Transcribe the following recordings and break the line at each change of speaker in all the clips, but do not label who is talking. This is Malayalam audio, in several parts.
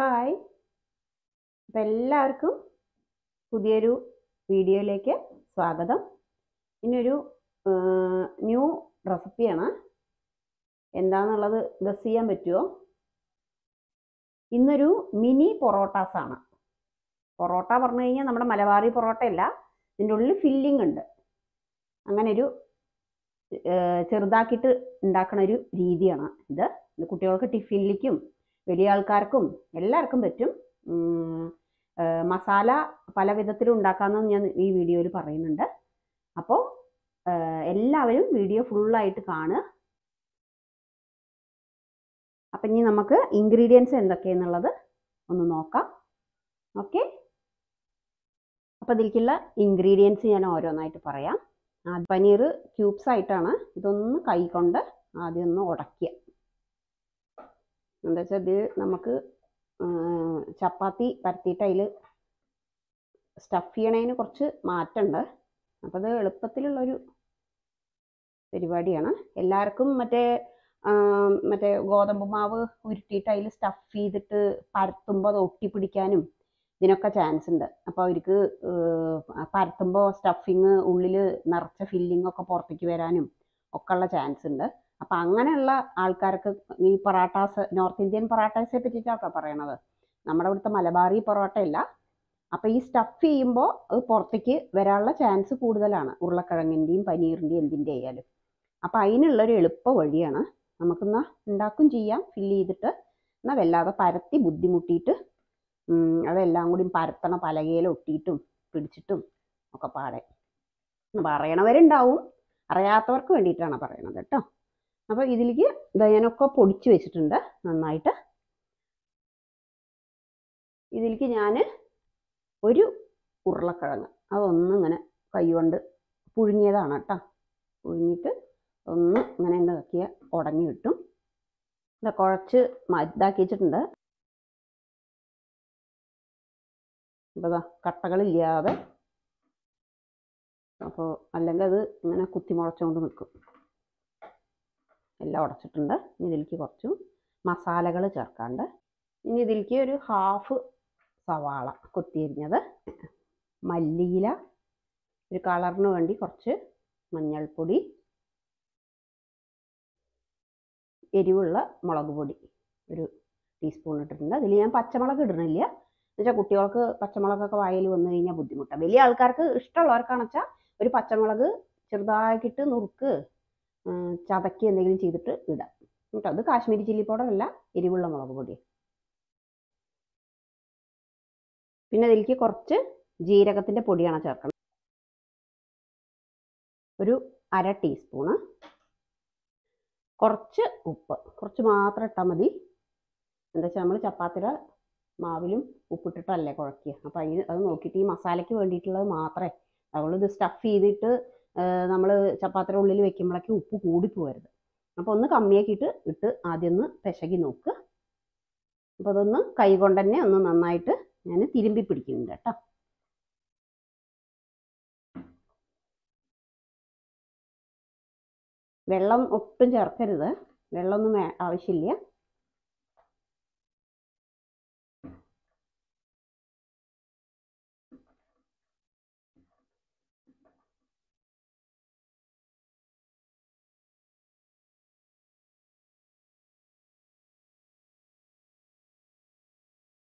ഹായ്. അപ്പം എല്ലാവർക്കും പുതിയൊരു വീഡിയോയിലേക്ക് സ്വാഗതം. ഇന്നൊരു ന്യൂ റെസിപ്പിയാണ്. എന്താണെന്നുള്ളത് ഗസ് ചെയ്യാൻ പറ്റുമോ ഇന്നൊരു മിനി പൊറോട്ടാസ് ആണ് പൊറോട്ട പറഞ്ഞു കഴിഞ്ഞാൽ നമ്മുടെ മലബാറി പൊറോട്ടയല്ല ഇതിന്റെ ഉള്ളിൽ ഫില്ലിംഗ് ഉണ്ട്. അങ്ങനെ ഒരു ചെറുതാക്കിയിട്ട് ഉണ്ടാക്കണ ഒരു രീതിയാണ് ഇത് കുട്ടികൾക്ക് ടിഫിനിലേക്കും വലിയ ആൾക്കാർക്കും എല്ലാവർക്കും പറ്റും. മസാല പല വിധത്തിലും ഉണ്ടാക്കാമെന്ന് ഞാൻ ഈ വീഡിയോയിൽ പറയുന്നുണ്ട്. അപ്പോൾ എല്ലാവരും വീഡിയോ ഫുള്ളായിട്ട് കാണുക. അപ്പം ഇനി നമുക്ക് ഇൻഗ്രീഡിയൻസ് എന്തൊക്കെയെന്നുള്ളത് ഒന്ന് നോക്കാം. ഓക്കെ? അപ്പോൾ ഇതിലേക്കുള്ള ഇൻഗ്രീഡിയൻസ് ഞാൻ ഓരോന്നായിട്ട് പറയാം. പനീർ ക്യൂബ്സ് ആയിട്ടാണ് ഇതൊന്ന് കൈ കൊണ്ട് ആദ്യം ഒന്ന് ഉടക്കുക എന്താ വെച്ചാൽ ഇത് നമുക്ക് ചപ്പാത്തി പരത്തിയിട്ട് അതിൽ സ്റ്റഫ് ചെയ്യണതിന് കുറച്ച് മാറ്റമുണ്ട് അപ്പോൾ അത് എളുപ്പത്തിലുള്ളൊരു പരിപാടിയാണ്. എല്ലാവർക്കും മറ്റേ മറ്റേ ഗോതമ്പ് മാവ് ഉരുട്ടിയിട്ട് അതിൽ സ്റ്റഫ് ചെയ്തിട്ട് പരത്തുമ്പോൾ അത് ഒട്ടിപ്പിടിക്കാനും ഇതിനൊക്കെ ചാൻസ് ഉണ്ട്. അപ്പോൾ അവർക്ക് പരത്തുമ്പോൾ സ്റ്റഫിങ് ഉള്ളിൽ നിറച്ച ഫില്ലിംഗ് ഒക്കെ പുറത്തേക്ക് വരാനും ഒക്കെയുള്ള ചാൻസ് ഉണ്ട്. അപ്പം അങ്ങനെയുള്ള ആൾക്കാർക്ക് ഈ പൊറാട്ടാസ് നോർത്ത് ഇന്ത്യൻ പൊറാട്ടാസെ പറ്റിയിട്ടാണ് പറയണത്. നമ്മുടെ ഇവിടുത്തെ മലബാറി പൊറോട്ട അല്ല അപ്പം ഈ സ്റ്റഫ് ചെയ്യുമ്പോൾ അത് പുറത്തേക്ക് വരാനുള്ള ചാൻസ് കൂടുതലാണ്. ഉരുളക്കിഴങ്ങിന്റെയും പനീറിന്റെയും എന്തിന്റെ ആയാലും. അപ്പം അതിനുള്ളൊരു എളുപ്പ വഴിയാണ് നമുക്കെന്നാൽ ഉണ്ടാക്കും ചെയ്യാം. ഫില്ല് ചെയ്തിട്ട് എന്നാൽ വല്ലാതെ പരത്തി ബുദ്ധിമുട്ടിയിട്ട് അതെല്ലാം കൂടി പരത്തണ പലകയിൽ ഒട്ടിയിട്ടും പിടിച്ചിട്ടും ഒക്കെ പാടെ. പറയണവരുണ്ടാവും. അറിയാത്തവർക്ക് വേണ്ടിയിട്ടാണ് പറയണത് കേട്ടോ. അപ്പോൾ ഇതിലേക്ക് ദയനൊക്കെ പൊടിച്ച് വെച്ചിട്ടുണ്ട് നന്നായിട്ട്. ഇതിലേക്ക് ഞാൻ ഒരു ഉരുളക്കിഴങ്ങ്. അതൊന്ന് ഇങ്ങനെ കൈകൊണ്ട് പുഴുങ്ങിയതാണ് കേട്ടോ. പുഴുങ്ങിയിട്ട് ഒന്ന് ഇങ്ങനെ ഉണ്ടാക്കിയ ഉടഞ്ഞു കിട്ടും. ഇത് കുഴച്ച് ഇതാക്കി വെച്ചിട്ടുണ്ട്. കട്ടകളില്ലാതെ. അപ്പോൾ അല്ലെങ്കിൽ അത് ഇങ്ങനെ കുത്തി മുളച്ചുകൊണ്ട് നിൽക്കും. എല്ലാം ഉടച്ചിട്ടുണ്ട്. ഇനി ഇതിലേക്ക് കുറച്ച് മസാലകൾ ചേർക്കാണ്ട്. ഇനി ഇതിലേക്ക് ഒരു ഹാഫ് സവാള കൊത്തിയരിഞ്ഞത് മല്ലിയില ഒരു കളറിന് വേണ്ടി കുറച്ച് മഞ്ഞൾപ്പൊടി എരിവുള്ള മുളക് പൊടി ഒരു ടീസ്പൂൺ ഇട്ടിട്ടുണ്ട്. അതിൽ ഞാൻ പച്ചമുളക് ഇടുന്നില്ല. എന്നുവെച്ചാൽ കുട്ടികൾക്ക് പച്ചമുളകൊക്കെ വായിൽ വന്നു കഴിഞ്ഞാൽ ബുദ്ധിമുട്ടാണ് വലിയ ആൾക്കാർക്ക് ഇഷ്ടമുള്ളവർക്കാണെന്ന് വെച്ചാൽ ഒരു പച്ചമുളക് ചെറുതാക്കിയിട്ട് നുറുക്ക് ചതക്കി എന്തെങ്കിലും ചെയ്തിട്ട് ഇടാം. കേട്ടോ അത് കാശ്മീരി ചില്ലി പൗഡർ അല്ല എരിവുള്ള മുളക് പൊടി. പിന്നെ അതിലേക്ക് കുറച്ച് ജീരകത്തിന്റെ പൊടിയാണ് ചേർക്കണം. ഒരു അര ടീസ്പൂണ്. കുറച്ച് ഉപ്പ് കുറച്ച് മാത്രം ഇട്ടാൽ മതി. എന്താ വെച്ചാൽ നമ്മൾ ചപ്പാത്തിയുടെ മാവിലും ഉപ്പിട്ടിട്ടല്ലേ കുഴക്കുക. അപ്പോൾ അതിന് അത് നോക്കിയിട്ട് ഈ മസാലയ്ക്ക് വേണ്ടിയിട്ടുള്ളത് മാത്രമേ. അവളിത് സ്റ്റഫ് ചെയ്തിട്ട് നമ്മൾ ചപ്പാത്തിയുടെ ഉള്ളിൽ വെക്കുമ്പോഴൊക്കെ ഉപ്പ് കൂടിപ്പോകരുത് അപ്പോൾ ഒന്ന് കമ്മിയാക്കിയിട്ട് ഇട്ട് ആദ്യം ഒന്ന് പിശകി നോക്ക്. അപ്പോൾ അതൊന്ന് കൈ കൊണ്ട് തന്നെ ഒന്ന് നന്നായിട്ട് ഞാൻ തിരുമ്പി പിടിക്കുന്നുണ്ട് കേട്ടോ. വെള്ളം ഒട്ടും ചേർക്കരുത്. വെള്ളമൊന്നും ആവശ്യമില്ല.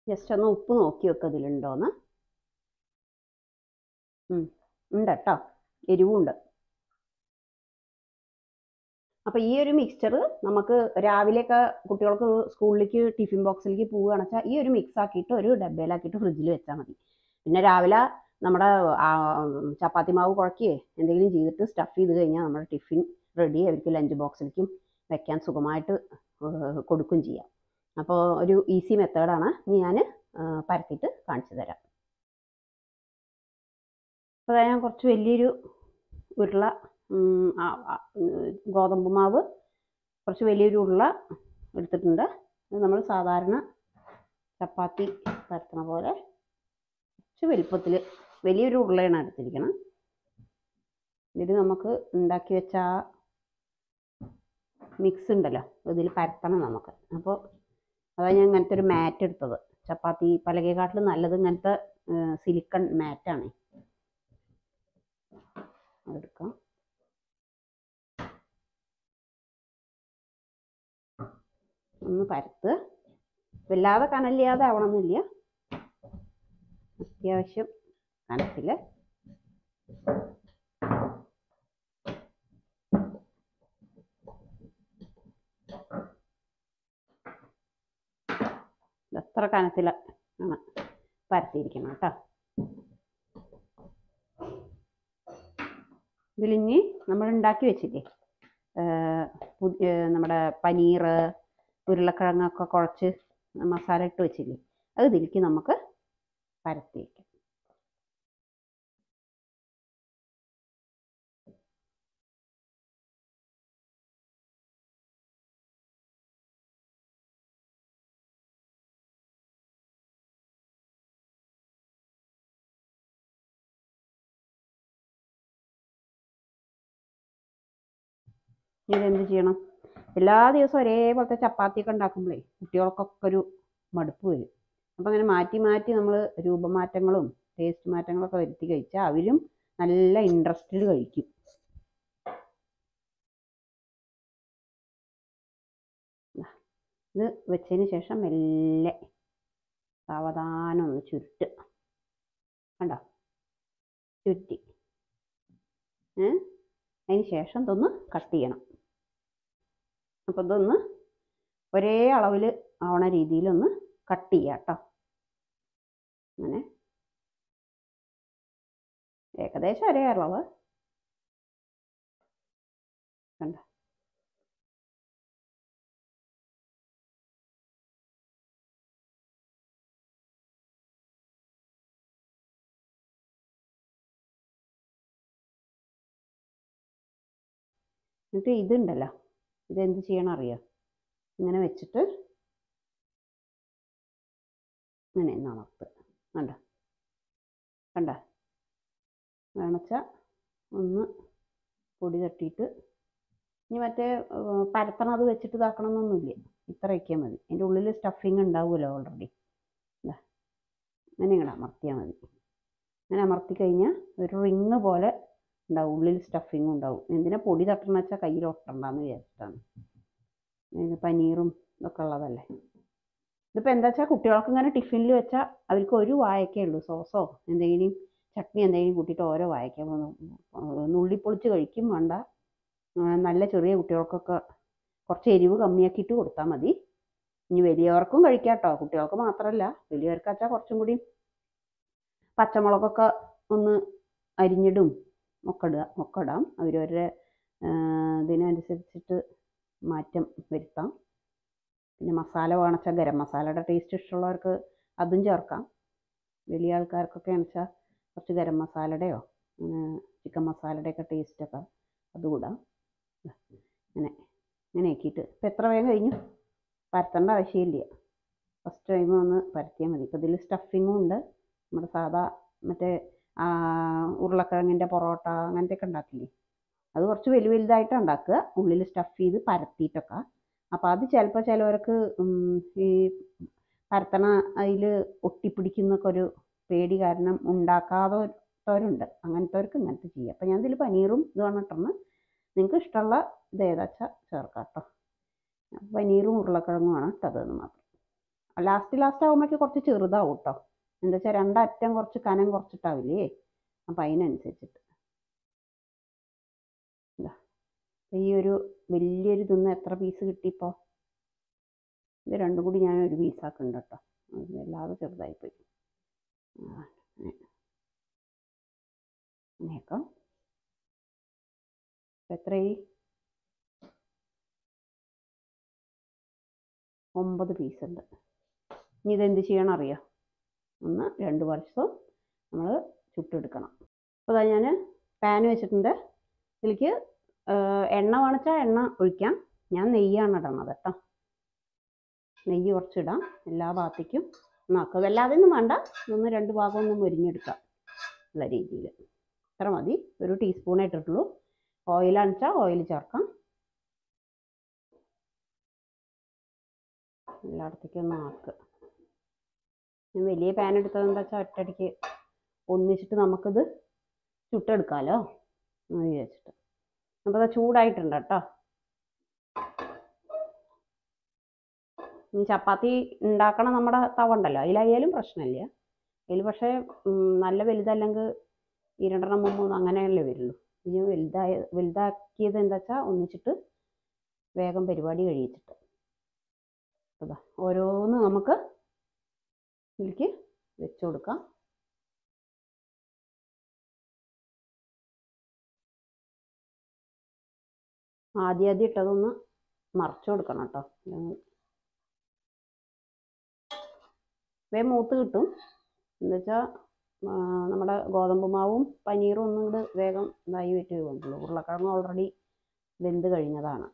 ജസ്റ്റ് ഒന്ന് ഉപ്പ് നോക്കി വെക്കുക ഇതിലുണ്ടോന്ന് ഉം, ഉണ്ട് കേട്ടോ എരിവുണ്ട്. അപ്പോൾ ഈ ഒരു മിക്സ്ചർ നമുക്ക് രാവിലെയൊക്കെ കുട്ടികൾക്ക് സ്കൂളിലേക്ക് ടിഫിൻ ബോക്സിലേക്ക് പോവുകയാണെന്ന് വെച്ചാൽ ഈ ഒരു മിക്സ് ആക്കിയിട്ട് ഒരു ഡബ്ബയിലാക്കിയിട്ട് ഫ്രിഡ്ജിൽ വെച്ചാൽ മതി. പിന്നെ രാവിലെ നമ്മുടെ ചപ്പാത്തി മാവ് കുഴക്കുകയോ എന്തെങ്കിലും ചെയ്തിട്ട് സ്റ്റഫ് ചെയ്ത് കഴിഞ്ഞാൽ നമ്മുടെ ടിഫിൻ റെഡി അവർക്ക് ലഞ്ച് ബോക്സിലേക്കും വെക്കാൻ സുഖമായിട്ട് കൊടുക്കും കൊടുക്കുകയും ചെയ്യാം. അപ്പോൾ ഒരു ഈസി മെത്തേഡാണ് ഇനി ഞാൻ പരത്തിയിട്ട് കാണിച്ചു തരാം. അപ്പോൾ ഞാൻ കുറച്ച് വലിയൊരു ഉരുള ഗോതമ്പ് മാവ് കുറച്ച് വലിയൊരു ഉരുള എടുത്തിട്ടുണ്ട്. ഇത് നമ്മൾ സാധാരണ ചപ്പാത്തി പരത്തണ പോലെ കുറച്ച് വലിപ്പത്തിൽ വലിയൊരു ഉരുളയാണ് എടുത്തിരിക്കണം ഇതിൽ നമുക്ക് ഉണ്ടാക്കി വെച്ച മിക്സ് ഉണ്ടല്ലോ ഇതിൽ പരത്തണം നമുക്ക്. അപ്പോൾ അതാണ് ഞാൻ ഇങ്ങനത്തെ ഒരു മാറ്റ് എടുത്തത്. ചപ്പാത്തി പലകയെക്കാട്ടിലും നല്ലത് ഇങ്ങനത്തെ സിലിക്കൺ മാറ്റാണ് അതെടുക്കാം ഒന്ന് പരത്ത്. വല്ലാതെ കനലില്ലാതെ ആവണമെന്നില്ല അത്യാവശ്യം കനത്തിൽ എത്ര കനത്തിൽ ആണ് പരത്തിയിരിക്കണം കേട്ടോ. ഇതിലിഞ്ഞി നമ്മൾ ഉണ്ടാക്കി വെച്ചില്ലേ നമ്മുടെ പനീർ ഉരുളക്കിഴങ്ങൊക്കെ കുഴച്ച് മസാല ഇട്ട് വെച്ചില്ലേ അത് ഇതിലേക്ക് നമുക്ക് പരത്തി ഇതെന്ത് ചെയ്യണം? എല്ലാ ദിവസവും ഒരേപോലത്തെ ചപ്പാത്തിയൊക്കെ ഉണ്ടാക്കുമ്പോഴേ കുട്ടികൾക്കൊക്കെ ഒരു മടുപ്പ് വരും. അപ്പം അങ്ങനെ മാറ്റി മാറ്റി നമ്മൾ രൂപമാറ്റങ്ങളും ടേസ്റ്റ് മാറ്റങ്ങളൊക്കെ വരുത്തി കഴിച്ചാൽ അവരും നല്ല ഇൻട്രസ്റ്റിൽ കഴിക്കും. ഇത് വെച്ചതിന് ശേഷം മെല്ലെ സാവധാനം ഒന്ന് ചുരുട്ട്. കണ്ടോ? ചുരുട്ടി. അതിന് ശേഷം ഇതൊന്ന് കട്ട് ചെയ്യണം. അപ്പോൾ ഇതൊന്ന് ഒരേ അളവിൽ ആവണ രീതിയിലൊന്ന് കട്ട് ചെയ്യാം കേട്ടോ അങ്ങനെ. ഏകദേശം ഒരേ അളവ്. കണ്ട? എന്നിട്ട് ഇതുണ്ടല്ലോ ഇതെന്ത് ചെയ്യണം അറിയോ ഇങ്ങനെ വെച്ചിട്ട് ഇങ്ങനെ നമർത്ത് കണ്ട? കണ്ട? വേണച്ച ഒന്ന് പൊടി തട്ടിയിട്ട് ഇനി മറ്റേ അത് വെച്ചിട്ട് ഇതാക്കണം എന്നൊന്നുമില്ല ഇത്ര വയ്ക്കിയാൽ മതി. അതിന്റെ ഉള്ളിൽ സ്റ്റഫിങ് ഉണ്ടാവുമല്ലോ ഓൾറെഡി അങ്ങനെ ഇങ്ങനെ അമർത്തിയാൽ മതി. അങ്ങനെ അമർത്തി കഴിഞ്ഞാൽ ഒരു റിങ് പോലെ ഉണ്ടാവും ഉള്ളിൽ സ്റ്റഫിങ്ങും ഉണ്ടാവും. എന്തിനാ പൊടി തട്ടണം വെച്ചാൽ കയ്യിൽ ഒട്ടണ്ടെന്ന് വിചാരിച്ചിട്ടാണ്. പനീറും ഇതൊക്കെ ഉള്ളതല്ലേ. ഇതിപ്പോൾ എന്താ വെച്ചാൽ കുട്ടികൾക്ക് ഇങ്ങനെ ടിഫിനിൽ വെച്ചാൽ അവർക്ക് ഒരു വായക്കേ ഉള്ളൂ സോസോ എന്തെങ്കിലും ചട്നി എന്തെങ്കിലും കൂട്ടിയിട്ട് ഓരോ വായക്ക നുള്ളിപ്പൊളിച്ച് കഴിക്കും വേണ്ട. നല്ല ചെറിയ കുട്ടികൾക്കൊക്കെ കുറച്ച് എരിവ് കമ്മിയാക്കിയിട്ട് കൊടുത്താൽ മതി. ഇനി വലിയവർക്കും കഴിക്കാം കേട്ടോ കുട്ടികൾക്ക് മാത്രമല്ല വലിയവർക്ക് വെച്ചാൽ കുറച്ചും കൂടി പച്ചമുളകൊക്കെ ഒന്ന് അരിഞ്ഞിടും. ഒക്കെ ഇടാം അവരവരുടെ ഇതിനനുസരിച്ചിട്ട് മാറ്റം വരുത്താം. പിന്നെ മസാല വേണച്ചാൽ ഗരം മസാലയുടെ ടേസ്റ്റ് ഇഷ്ടമുള്ളവർക്ക് അതും ചേർക്കാം. വലിയ ആൾക്കാർക്കൊക്കെ വെച്ചാൽ കുറച്ച് ഗരം മസാലയുടെയോ ചിക്കൻ മസാലയുടെയൊക്കെ ടേസ്റ്റൊക്കെ അതുകൂടാം. അങ്ങനെ ഇങ്ങനെ ആക്കിയിട്ട്. ഇപ്പം എത്ര വേഗം കഴിഞ്ഞു? പരത്തേണ്ട ആവശ്യമില്ല. ഫസ്റ്റ് ടൈം ഒന്ന് പരത്തിയാൽ മതി. ഇപ്പം ഇതിൽ സ്റ്റഫിങ്ങും ഉണ്ട്. നമ്മുടെ സാധാ മറ്റേ ഉരുളക്കിഴങ്ങിന്റെ പൊറോട്ട അങ്ങനത്തെയൊക്കെ ഉണ്ടാക്കില്ലേ? അത് കുറച്ച് വലിയ വലുതായിട്ട് ഉണ്ടാക്കുക. ഉള്ളിൽ സ്റ്റഫ് ചെയ്ത് പരത്തിയിട്ടൊക്കെ. അപ്പോൾ അത് ചിലപ്പോൾ ചിലവർക്ക് ഈ പരത്തണ അതിൽ ഒട്ടിപ്പിടിക്കുന്നൊക്കെ ഒരു പേടി കാരണം ഉണ്ടാക്കാത്തവരുണ്ട്. അങ്ങനത്തെവർക്ക് ഇങ്ങനത്തെ ചെയ്യാം. അപ്പോൾ ഞാൻ ഇതിൽ പനീറും ഇത് പറഞ്ഞിട്ടാണ് നിങ്ങൾക്ക് ഇഷ്ടമുള്ള ഇത് ഏതാ വെച്ചാൽ ചേർക്കാം കേട്ടോ. പനീറും ഉരുളക്കിഴങ്ങുമാണ് ഇട്ടതെന്ന് മാത്രം. ലാസ്റ്റ് ലാസ്റ്റ് ആകുമ്പോഴേക്ക് കുറച്ച് ചെറുതാവും കേട്ടോ. എന്താ വെച്ചാൽ രണ്ടറ്റം കുറച്ച് കനം കുറച്ചിട്ടാവില്ലേ? അപ്പം അതിനനുസരിച്ചിട്ട്. ഈ ഒരു വലിയൊരു തിന്ന് എത്ര പീസ് കിട്ടിയപ്പോൾ ഇത് രണ്ടും കൂടി ഞാൻ ഒരു പീസാക്കുന്നുണ്ട് കേട്ടോ. അല്ലാതെ ചെറുതായി ചെറുതായിപ്പോയി. അങ്ങനെയൊക്കെ എത്രയായി? ഒമ്പത് പീസ് ഉണ്ട്. ഇനി ഇതെന്ത് ചെയ്യണം അറിയാം? ഒന്ന് രണ്ട് വർഷം നമ്മൾ ചുട്ടെടുക്കണം. അപ്പോൾ അതാ ഞാൻ പാൻ വെച്ചിട്ടുണ്ട്. ഇതിലേക്ക് എണ്ണ വേണിച്ചാൽ എണ്ണ ഒഴിക്കാം. ഞാൻ നെയ്യാണ് ഇടണത് കേട്ടോ. നെയ്യ് കുറച്ചിടാം. എല്ലാ ഭാഗത്തേക്കും നോക്കുക വല്ലാതെ ഒന്നും വേണ്ട. ഒന്ന് രണ്ട് ഭാഗം ഒന്ന് മുരിഞ്ഞെടുക്കാം. ഉള്ള രീതിയിൽ അത്ര മതി. ഒരു ടീസ്പൂണേ ഇട്ടിട്ടുള്ളൂ. ഓയിലാണെന്ന് വെച്ചാൽ ഓയിൽ ചേർക്കാം. എല്ലായിടത്തേക്കും ഒന്ന് ആക്കുക. ഞാൻ വലിയ പാൻ എടുത്തത് എന്താ വെച്ചാൽ ഒറ്റയടിക്ക് ഒന്നിച്ചിട്ട് നമുക്കിത് ചുട്ടെടുക്കാമല്ലോ എന്ന് വിചാരിച്ചിട്ട്. അപ്പോൾ അത് ചൂടായിട്ടുണ്ട് കേട്ടോ. ചപ്പാത്തി ഉണ്ടാക്കണ നമ്മുടെ തവ ഉണ്ടല്ലോ അതിലായാലും പ്രശ്നമില്ല. അതിൽ പക്ഷേ നല്ല വലുതല്ലെങ്കിൽ ഈ രണ്ടെണ്ണം മൂന്നും അങ്ങനെയല്ലേ വരുള്ളൂ. ഇനി വലുതായ വലുതാക്കിയത് എന്താ വെച്ചാൽ ഒന്നിച്ചിട്ട് വേഗം പരിപാടി കഴിയിച്ചിട്ട് അതാ ഓരോന്ന് നമുക്ക് ഇതിലേക്ക് വെച്ചു കൊടുക്കാം. ആദ്യം ആദ്യം ഇട്ടതൊന്ന് മറച്ചു കൊടുക്കണം കേട്ടോ. വേ മൂത്ത് കിട്ടും. എന്നുവെച്ചാൽ നമ്മുടെ ഗോതമ്പ് മാവും പനീറും ഒന്നും കൂടെ വേഗം ഇതായി വെറ്റ് കൊണ്ടുള്ളൂ ഉരുളക്കിഴങ്ങ് ഓൾറെഡി വെന്ത് കഴിഞ്ഞതാണ്.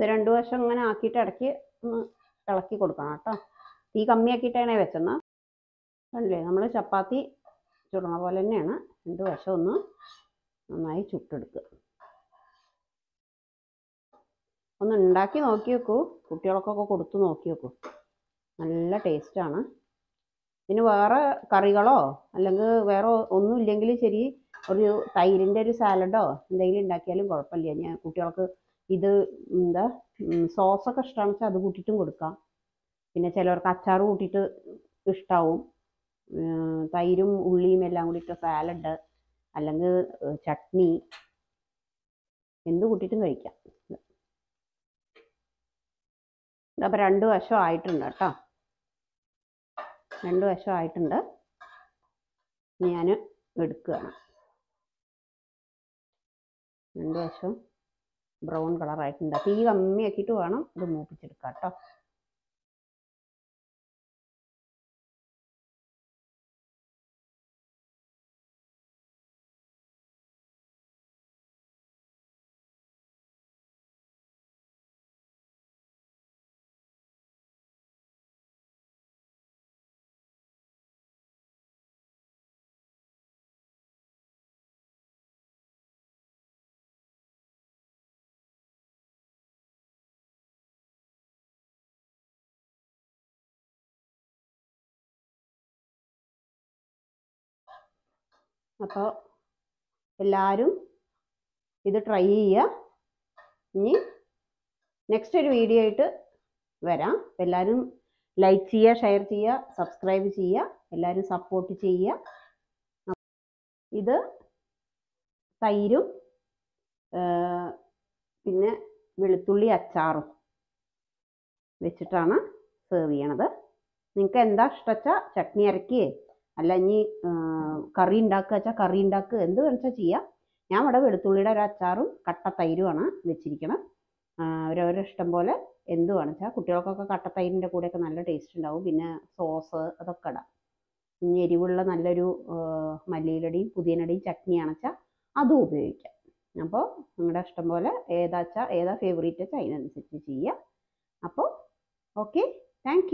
ഇത് രണ്ടു വശം ഇങ്ങനെ ആക്കിയിട്ട് ഇടയ്ക്ക് ഒന്ന് ഇളക്കി കൊടുക്കണം കേട്ടോ. തീ കമ്മിയാക്കിയിട്ടാണ് വെച്ചെന്ന്. കണ്ടില്ലേ? നമ്മൾ ചപ്പാത്തി ചുടണ പോലെ തന്നെയാണ്. രണ്ട് വശം ഒന്ന് നന്നായി ചുട്ടെടുക്കുക. ഒന്ന് ഉണ്ടാക്കി നോക്കി വെക്കൂ. കുട്ടികൾക്കൊക്കെ കൊടുത്തു നോക്കി വെക്കൂ. നല്ല ടേസ്റ്റാണ് ഇതിന് വേറെ കറികളോ അല്ലെങ്കിൽ വേറെ ഒന്നും ഇല്ലെങ്കിൽ ശരി ഒരു തൈരിന്റെ ഒരു സാലഡോ എന്തെങ്കിലും ഉണ്ടാക്കിയാലും കുഴപ്പമില്ല. ഞാൻ കുട്ടികൾക്ക് ഇത് എന്താ സോസൊക്കെ ഇഷ്ടമാണെന്ന് വെച്ചാൽ അത് കൂട്ടിയിട്ടും കൊടുക്കാം. പിന്നെ ചിലവർക്ക് അച്ചാർ കൂട്ടിയിട്ട് ഇഷ്ടാവും. തൈരും ഉള്ളിയും എല്ലാം കൂടിയിട്ട് സാലഡ് അല്ലെങ്കിൽ ചട്നി എന്ത് കൂട്ടിയിട്ടും കഴിക്കാം. അപ്പോൾ രണ്ട് വശം ആയിട്ടുണ്ട് കേട്ടോ. രണ്ട് വശം ആയിട്ടുണ്ട്. ഞാൻ എടുക്കുകയാണ്. രണ്ട് വശം ബ്രൗൺ കളറായിട്ടുണ്ട്. തീ കമ്മിയാക്കിയിട്ട് വേണം ഇത് മൂപ്പിച്ചെടുക്കാം കേട്ടോ അപ്പോൾ എല്ലാവരും ഇത് ട്രൈ ചെയ്യുക ഇനി നെക്സ്റ്റ് ഒരു വീഡിയോ ആയിട്ട് വരാം. എല്ലാവരും ലൈക്ക് ചെയ്യുക ഷെയർ ചെയ്യുക സബ്സ്ക്രൈബ് ചെയ്യുക എല്ലാവരും സപ്പോർട്ട് ചെയ്യുക ഇത് തൈരും പിന്നെ വെളുത്തുള്ളി അച്ചാറും വെച്ചിട്ടാണ് സെർവ് ചെയ്യണത്. നിങ്ങൾക്ക് എന്താ ഇഷ്ടച്ചാൽ ചട്നി അരക്കുകയെ അല്ല ഇനി കറി ഉണ്ടാക്കുക വെച്ചാൽ കറി ഉണ്ടാക്കുക എന്ത് വേണമെച്ചാൽ ചെയ്യാം. ഞാൻ ഇവിടെ വെളുത്തുള്ളിയുടെ ഒരു അച്ചാറും കട്ട തൈരുമാണ് വെച്ചിരിക്കണം. അവരവരുടെ ഇഷ്ടം പോലെ എന്ത് വേണമെച്ചാൽ കുട്ടികൾക്കൊക്കെ കട്ട തൈരിന്റെ കൂടെയൊക്കെ നല്ല ടേസ്റ്റ് ഉണ്ടാവും പിന്നെ സോസ് അതൊക്കെ ഇടാം. ഇനി എരിവുള്ള നല്ലൊരു മല്ലിയിലടിയും പുതിയനടിയും ചട്നിയാണെച്ചാൽ അതും ഉപയോഗിക്കാം. അപ്പോൾ നിങ്ങളുടെ ഇഷ്ടം പോലെ ഏതാച്ചാൽ ഏതാ ഫേവറേറ്റ് വെച്ചാൽ അതിനനുസരിച്ച് ചെയ്യുക അപ്പോൾ ഓക്കെ താങ്ക്